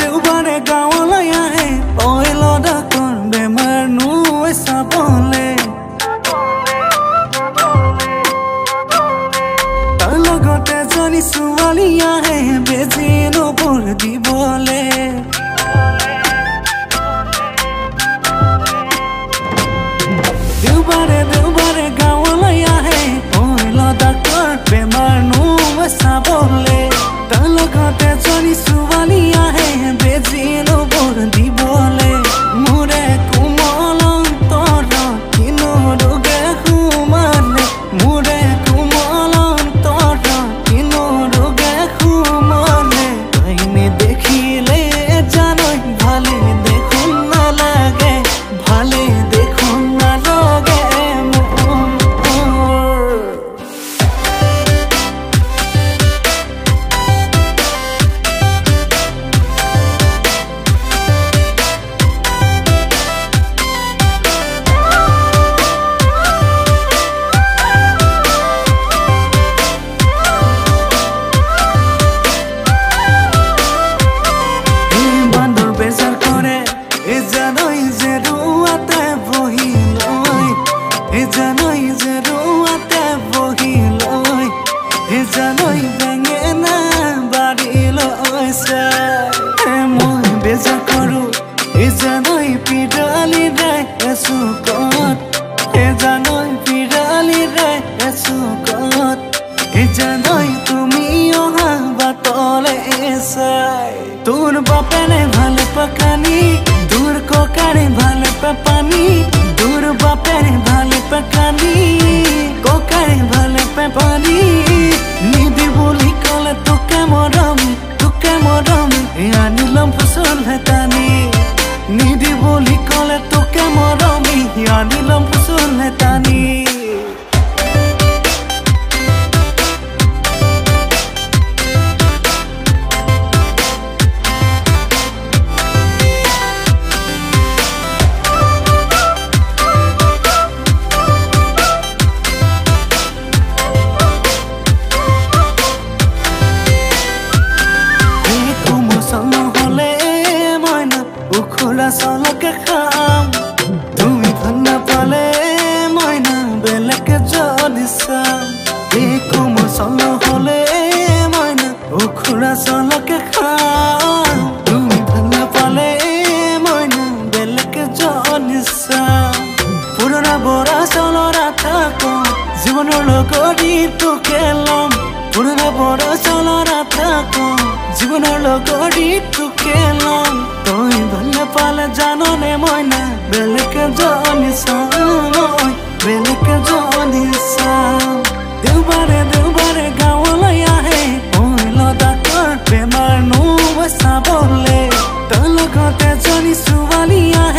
দেওবাৰে গাঁৱলৈ আহে। অইল ডাকৰ বেমাৰনো চাবলে। তাৰ লগতে এজনী ছোৱালী আহে বেজি নবোৰ দিবলে। বেমাৰনো চাবলে। তাৰ লগতে এজনী ছোৱালী ভালে পাপানি দূর বাপেরে ভালে পাকানি কোকারে ভালে পাপানি নিদি বলি কলে তোকে মরমি তোকে মরমি এ আনিলাম ফসল হেতানি জীবনলো গড়ি তো কেলাম পুরনো বড় চলরা থাকো জীবনলো গড়ি তো কেলাম তুই ভালো পালে জানো নে ময়না বেলেক জানি সাই বেলেক জানি দেওবারে দেওবারে গাঁৱলৈ আহে অইল দাঁতৰ বেমাৰ নো চাবলে তই লগতে জনী ছোৱালী আহে